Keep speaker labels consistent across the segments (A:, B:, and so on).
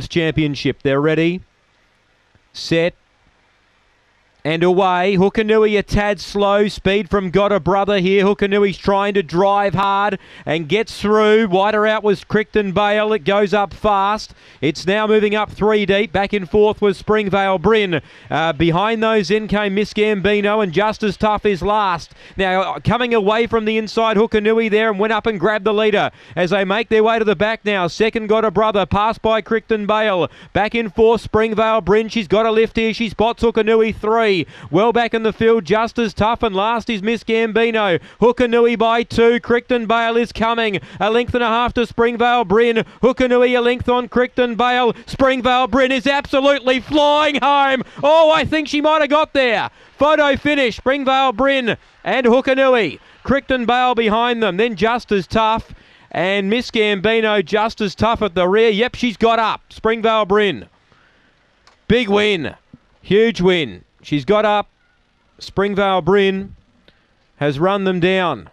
A: Championship. They're ready, set, and away. Hookanui a tad slow. Speed from Got a Brother here. Hookanui's trying to drive hard and gets through. Wider out was Crichton Bale. It goes up fast. It's now moving up three deep. Back and forth was Springvale Bryn. Uh, behind those in came Miss Gambino and Just As Tough is last. Now coming away from the inside, Hookanui there and went up and grabbed the leader as they make their way to the back now. Second Got a Brother. Passed by Crichton Bale. Back in fourth, Springvale Bryn. She's got a lift here. She spots Hookanui three. Well back in the field, just as tough. And last is Miss Gambino. Hookanui by two. Crichton Bale is coming. A length and a half to Springvale Bryn. Hookanui a length on Crichton Bale. Springvale Bryn is absolutely flying home. Oh, I think she might have got there. Photo finish. Springvale Bryn and Hookanui. Crichton Bale behind them. Then just as tough. And Miss Gambino just as tough at the rear. Yep, she's got up. Springvale Bryn. Big win. Huge win. She's got up. Springvale Bryn has run them down.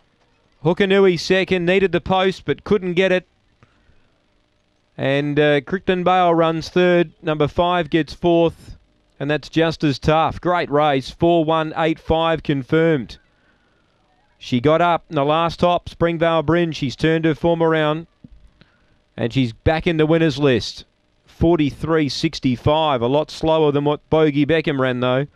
A: Hookanui second, needed the post but couldn't get it. And uh, Crichton Bale runs third. Number five gets fourth. And that's just as tough. Great race. 4 1 8 5 confirmed. She got up in the last top. Springvale Bryn. She's turned her form around. And she's back in the winners list. 43.65. A lot slower than what Bogey Beckham ran, though.